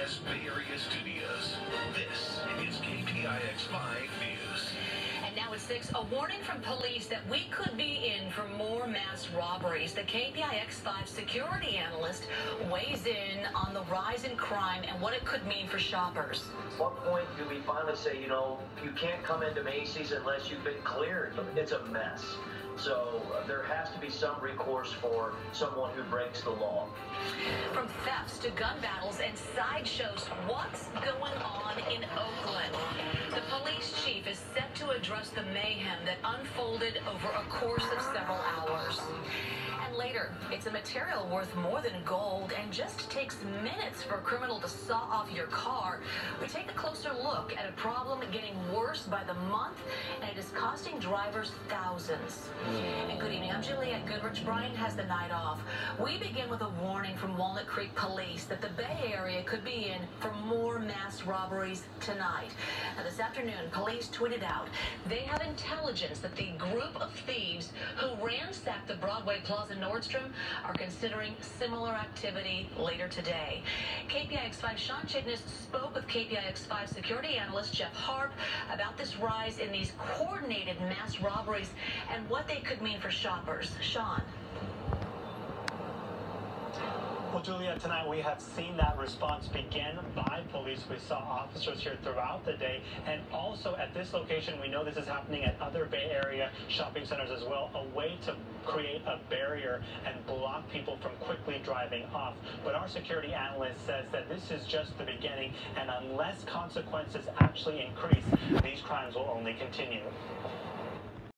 CBS Bay Area Studios. This is KPIX 5 News. And now at 6, a warning from police that we could be in for more mass robberies. The KPIX 5 security analyst weighs in on the rise in crime and what it could mean for shoppers. what point do we finally say, you know, you can't come into Macy's unless you've been cleared? It's a mess. So uh, there has to be some recourse for someone who breaks the law. From thefts to gun battles and sideshows, what's going on in Oakland? The police chief is set to address the mayhem that unfolded over a course of several hours. It's a material worth more than gold and just takes minutes for a criminal to saw off your car. We take a closer look at a problem getting worse by the month, and it is costing drivers thousands. And good evening, I'm Juliette Goodrich. Brian has the night off. We begin with a warning from Walnut Creek Police that the Bay Area could be in for more mass robberies tonight. Now, this afternoon, police tweeted out they have intelligence that the group of thieves who ransacked the Broadway Plaza Nordstrom are considering similar activity later today. KPIX 5 Shawn Chitnis spoke with KPIX 5 security analyst Jeff Harp about this rise in these coordinated mass robberies and what they could mean for shoppers. Sean. Well, Julia, tonight we have seen that response begin by police. We saw officers here throughout the day. And also at this location, we know this is happening at other Bay Area shopping centers as well, a way to create a barrier and block people from quickly driving off. But our security analyst says that this is just the beginning, and unless consequences actually increase, these crimes will only continue.